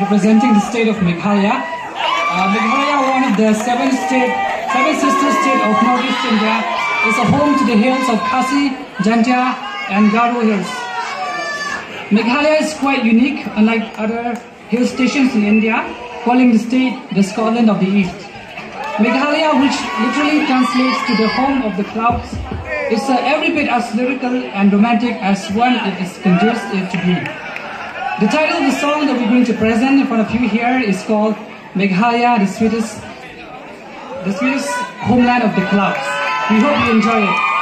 representing the state of Meghalaya. Uh, Meghalaya, one of the seven state, seven sister state of Northeast India, is a home to the hills of Khasi, Jaintia, and Garo hills. Meghalaya is quite unique, unlike other hill stations in India, calling the state the Scotland of the East. Meghalaya, which literally translates to the home of the clouds, is uh, every bit as lyrical and romantic as one it is it to be. The title of the song that we're going to present in front of you here is called Meghalaya, the sweetest, the sweetest homeland of the clouds. We hope you enjoy it.